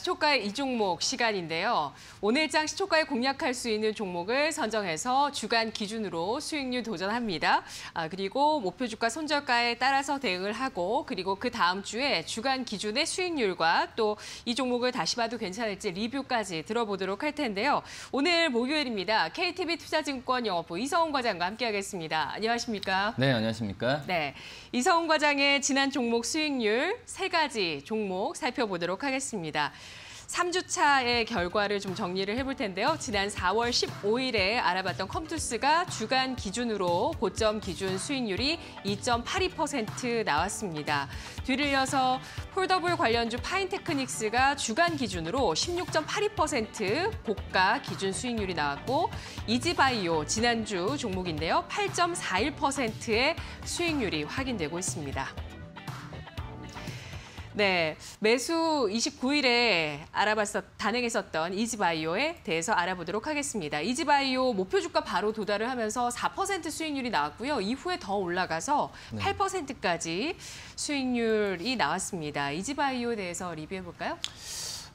시초가의 이 종목 시간인데요. 오늘장 시초가에 공략할 수 있는 종목을 선정해서 주간 기준으로 수익률 도전합니다. 아, 그리고 목표 주가 손절가에 따라서 대응을 하고 그리고 그 다음 주에 주간 기준의 수익률과 또 이 종목을 다시 봐도 괜찮을지 리뷰까지 들어보도록 할 텐데요. 오늘 목요일입니다. KTB 투자증권 영업부 이성훈 과장과 함께하겠습니다. 안녕하십니까? 네, 안녕하십니까? 네, 이성훈 과장의 지난 종목 수익률 세 가지 종목 살펴보도록 하겠습니다. 3주차의 결과를 좀 정리를 해볼 텐데요. 지난 4월 15일에 알아봤던 컴투스가 주간 기준으로 고점 기준 수익률이 2.82% 나왔습니다. 뒤를 이어서 폴더블 관련주 파인테크닉스가 주간 기준으로 16.82% 고가 기준 수익률이 나왔고 이지바이오 지난주 종목인데요. 8.41%의 수익률이 확인되고 있습니다. 네, 매수 29일에 알아봤었 단행했었던 이지바이오에 대해서 알아보도록 하겠습니다. 이지바이오 목표 주가 바로 도달을 하면서 4% 수익률이 나왔고요. 이후에 더 올라가서 네. 8%까지 수익률이 나왔습니다. 이지바이오에 대해서 리뷰해 볼까요?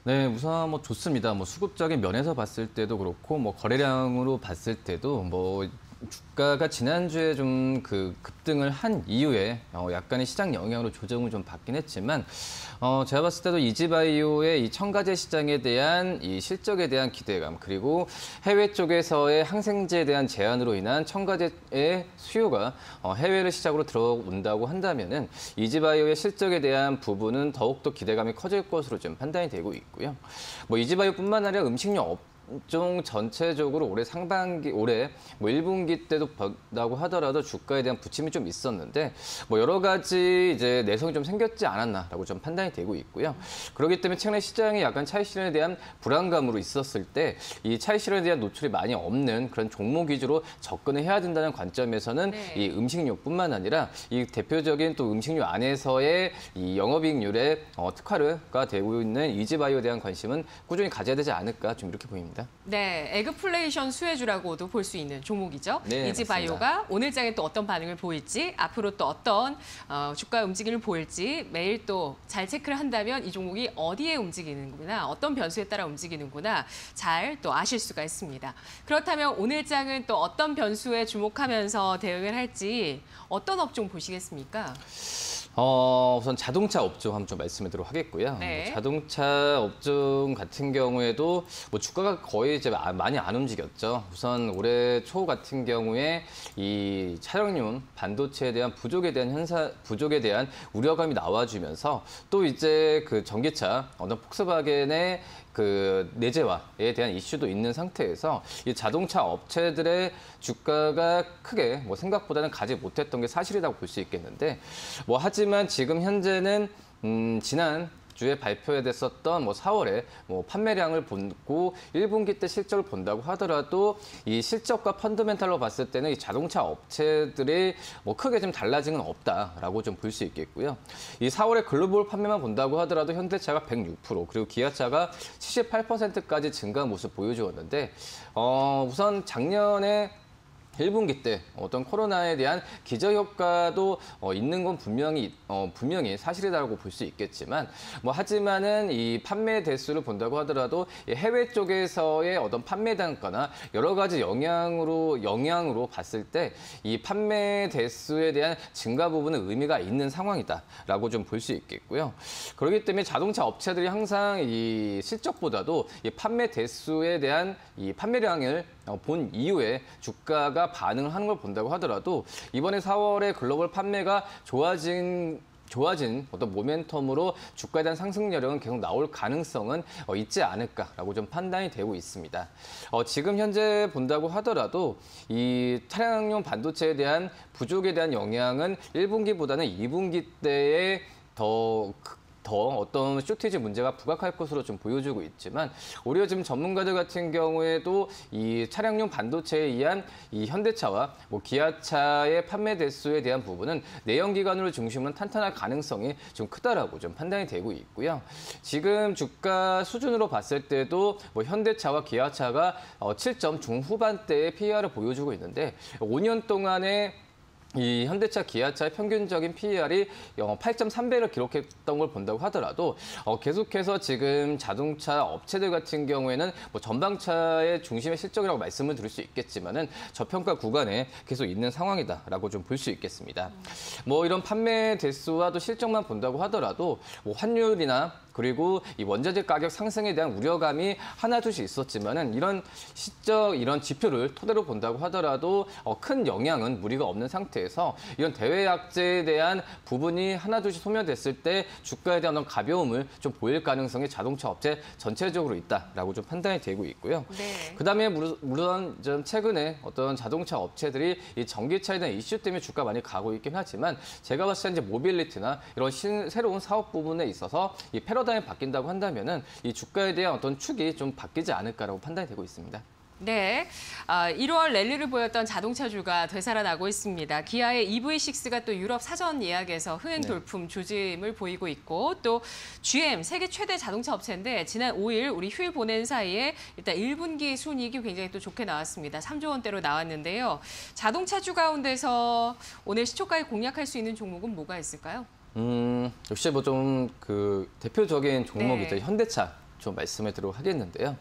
네, 우선 뭐 좋습니다. 뭐 수급적인 면에서 봤을 때도 그렇고 뭐 거래량으로 봤을 때도 뭐 주가가 지난주에 좀 그 급등을 한 이후에 어 약간의 시장 영향으로 조정을 좀 받긴 했지만 어 제가 봤을 때도 이지바이오의 이 첨가제 시장에 대한 이 실적에 대한 기대감 그리고 해외 쪽에서의 항생제에 대한 제한으로 인한 첨가제의 수요가 어 해외를 시작으로 들어온다고 한다면은 이지바이오의 실적에 대한 부분은 더욱더 기대감이 커질 것으로 좀 판단이 되고 있고요. 뭐 이지바이오뿐만 아니라 음식료 업 종 전체적으로 올해 상반기, 올해 뭐 1분기 때도 본다고 하더라도 주가에 대한 부침이 좀 있었는데 뭐 여러 가지 이제 내성이 좀 생겼지 않았나라고 좀 판단이 되고 있고요. 그렇기 때문에 최근에 시장이 약간 차익 실현에 대한 불안감으로 있었을 때 이 차익 실현에 대한 노출이 많이 없는 그런 종목 위주로 접근을 해야 된다는 관점에서는 네. 이 음식료뿐만 아니라 이 대표적인 또 음식료 안에서의 이 영업이익률의 어, 특화가 되고 있는 이지바이오에 대한 관심은 꾸준히 가져야 되지 않을까 좀 이렇게 보입니다. 있습니다. 네, 애그플레이션 수혜주라고도 볼 수 있는 종목이죠. 네, 이지바이오가 오늘 장에 또 어떤 반응을 보일지, 앞으로 또 어떤 어, 주가 움직임을 보일지 매일 또 잘 체크를 한다면 이 종목이 어디에 움직이는구나, 어떤 변수에 따라 움직이는구나 잘 또 아실 수가 있습니다. 그렇다면 오늘 장은 또 어떤 변수에 주목하면서 대응을 할지 어떤 업종 보시겠습니까? 어, 우선 자동차 업종 한번 좀 말씀드리도록 하겠고요. 네. 뭐 자동차 업종 같은 경우에도 뭐 주가가 거의 이제 많이 안 움직였죠. 우선 올해 초 같은 경우에 이 차량용 반도체에 대한 부족에 대한 현상 부족에 대한 우려감이 나와주면서 또 이제 그 전기차 어떤 폭스바겐의 그 내재화에 대한 이슈도 있는 상태에서 이 자동차 업체들의 주가가 크게 뭐 생각보다는 가지 못했던 게 사실이라고 볼 수 있겠는데 뭐 하지 만 지금 현재는 음 지난 주에 발표됐었던 뭐 4월에 뭐 판매량을 보고 1분기 때 실적을 본다고 하더라도 이 실적과 펀드멘탈로 봤을 때는 이 자동차 업체들이 뭐 크게 좀 달라진 건 없다라고 좀 볼 수 있겠고요. 이 4월에 글로벌 판매만 본다고 하더라도 현대차가 106% 그리고 기아차가 78%까지 증가한 모습 보여주었는데 어 우선 작년에 1분기 때 어떤 코로나에 대한 기저효과도 어, 있는 건 분명히 어, 분명히 사실이라고 볼 수 있겠지만 뭐 하지만은 이 판매 대수를 본다고 하더라도 해외 쪽에서의 어떤 판매 단가나 여러 가지 영향으로 영향으로 봤을 때 이 판매 대수에 대한 증가 부분은 의미가 있는 상황이다라고 좀 볼 수 있겠고요. 그렇기 때문에 자동차 업체들이 항상 이 실적보다도 이 판매 대수에 대한 이 판매량을 어, 본 이후에 주가가 반응을 하는 걸 본다고 하더라도 이번에 4월에 글로벌 판매가 좋아진 좋아진 어떤 모멘텀으로 주가에 대한 상승 여력은 계속 나올 가능성은 어, 있지 않을까라고 좀 판단이 되고 있습니다. 어, 지금 현재 본다고 하더라도 이 차량용 반도체에 대한 부족에 대한 영향은 1분기보다는 2분기 때에 더 더 어떤 쇼티지 문제가 부각할 것으로 좀 보여주고 있지만 오히려 지금 전문가들 같은 경우에도 이 차량용 반도체에 의한 이 현대차와 뭐 기아차의 판매 대수에 대한 부분은 내연 기관으로 중심으로 탄탄할 가능성이 좀 크다라고 좀 판단이 되고 있고요. 지금 주가 수준으로 봤을 때도 뭐 현대차와 기아차가 7점 어, 중후반대의 PER을 보여주고 있는데 5년 동안의 이 현대차, 기아차의 평균적인 PER이 8.3배를 기록했던 걸 본다고 하더라도 어, 계속해서 지금 자동차 업체들 같은 경우에는 뭐 전방차의 중심의 실적이라고 말씀을 드릴 수 있겠지만은 저평가 구간에 계속 있는 상황이다라고 좀 볼 수 있겠습니다. 뭐 이런 판매 대수와 또 실적만 본다고 하더라도 뭐 환율이나 그리고 이 원자재 가격 상승에 대한 우려감이 하나둘씩 있었지만은 이런 시적 이런 지표를 토대로 본다고 하더라도 어, 큰 영향은 무리가 없는 상태에서 이런 대외 약재에 대한 부분이 하나둘씩 소멸됐을 때 주가에 대한 어떤 가벼움을 좀 보일 가능성이 자동차 업체 전체적으로 있다라고 좀 판단이 되고 있고요. 네. 그다음에 물론- 좀 최근에 어떤 자동차 업체들이 이 전기차에 대한 이슈 때문에 주가 많이 가고 있긴 하지만 제가 봤을 때 이제 모빌리티나 이런 신- 새로운 사업 부분에 있어서 이 패러 다임이 바뀐다고 한다면은 이 주가에 대한 어떤 축이 좀 바뀌지 않을까라고 판단이 되고 있습니다. 네, 아, 1월 랠리를 보였던 자동차주가 되살아나고 있습니다. 기아의 EV6가 또 유럽 사전 예약에서 흥행 네. 돌풍 조짐을 보이고 있고 또 GM 세계 최대 자동차 업체인데 지난 5일 우리 휴일 보낸 사이에 일단 1분기 순이익이 굉장히 또 좋게 나왔습니다. 3조 원대로 나왔는데요. 자동차주 가운데서 오늘 시초가에 공략할 수 있는 종목은 뭐가 있을까요? 음, 역시 뭐 좀 그 대표적인 종목이죠. 네. 현대차 좀 말씀을 드리도록 하겠는데요.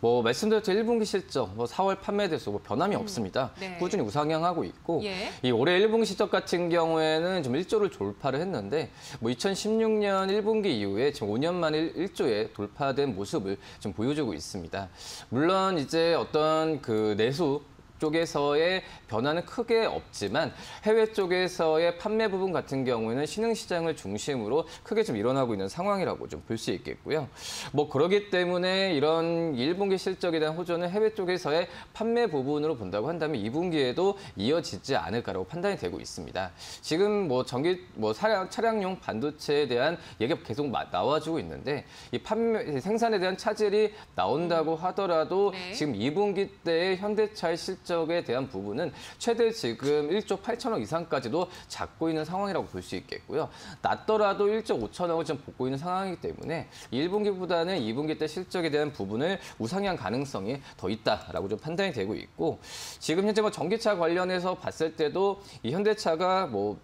뭐 말씀드렸죠. 1분기 실적, 뭐 4월 판매 대수 뭐 변함이 없습니다. 네. 꾸준히 우상향하고 있고 예. 이 올해 1분기 실적 같은 경우에는 좀 1조를 돌파를 했는데 뭐 2016년 1분기 이후에 지금 5년 만에 1조에 돌파된 모습을 좀 보여주고 있습니다. 물론 이제 어떤 그 내수 쪽에서의 변화는 크게 없지만 해외 쪽에서의 판매 부분 같은 경우에는 신흥 시장을 중심으로 크게 좀 일어나고 있는 상황이라고 좀 볼 수 있겠고요. 뭐 그러기 때문에 이런 1분기 실적에 대한 호전은 해외 쪽에서의 판매 부분으로 본다고 한다면 2분기에도 이어지지 않을까라고 판단이 되고 있습니다. 지금 뭐 전기 뭐 차량, 차량용 반도체에 대한 얘기가 계속 마- 나와주고 있는데 이 판매 생산에 대한 차질이 나온다고 하더라도 네. 지금 2분기 때의 현대차의 실적 에 대한 부분은 최대 지금 1조 8천억 이상까지도 잡고 있는 상황이라고 볼 수 있겠고요. 낮더라도 1조 5천억을 좀 보고 있는 상황이기 때문에 1분기보다는 2분기 때 실적에 대한 부분을 우상향 가능성이 더 있다라고 좀 판단이 되고 있고 지금 현재 뭐 전기차 관련해서 봤을 때도 이 현대차가 뭐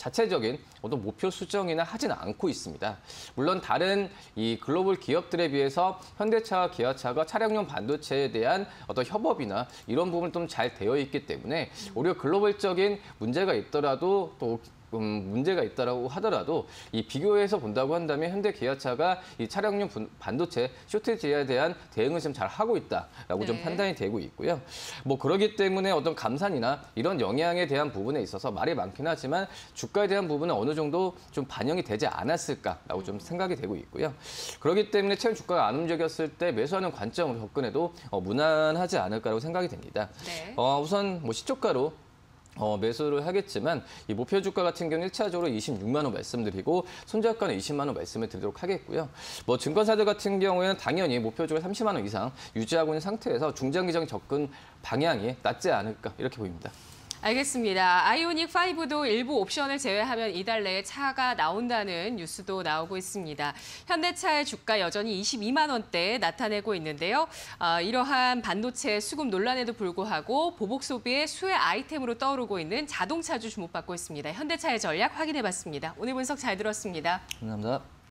자체적인 어떤 목표 수정이나 하지는 않고 있습니다. 물론 다른 이 글로벌 기업들에 비해서 현대차와 기아차가 차량용 반도체에 대한 어떤 협업이나 이런 부분 좀 잘 되어 있기 때문에 오히려 글로벌적인 문제가 있더라도 또 음, 문제가 있다라고 하더라도 이 비교해서 본다고 한다면 현대 기아차가 이 차량용 분- 반도체 쇼트지에 대한 대응을 지금 잘 하고 있다라고 좀 네. 판단이 되고 있고요. 뭐 그러기 때문에 어떤 감산이나 이런 영향에 대한 부분에 있어서 말이 많긴 하지만 주가에 대한 부분은 어느 정도 좀 반영이 되지 않았을까라고 좀 생각이 되고 있고요. 그렇기 때문에 최근 주가가 안 움직였을 때 매수하는 관점으로 접근해도 어, 무난하지 않을까라고 생각이 됩니다. 네. 어, 우선 뭐 시초가로 어, 매수를 하겠지만 이 목표 주가 같은 경우는 1차적으로 26만 원 말씀드리고 손절가는 20만 원 말씀을 드리도록 하겠고요. 뭐 증권사들 같은 경우에는 당연히 목표 주가 30만 원 이상 유지하고 있는 상태에서 중장기적인 접근 방향이 낫지 않을까 이렇게 보입니다. 알겠습니다. 아이오닉 5도 일부 옵션을 제외하면 이달 내에 차가 나온다는 뉴스도 나오고 있습니다. 현대차의 주가 여전히 22만 원대에 나타내고 있는데요. 아, 이러한 반도체 수급 논란에도 불구하고 보복 소비의 수혜 아이템으로 떠오르고 있는 자동차주 주목받고 있습니다. 현대차의 전략 확인해봤습니다. 오늘 분석 잘 들었습니다. 감사합니다.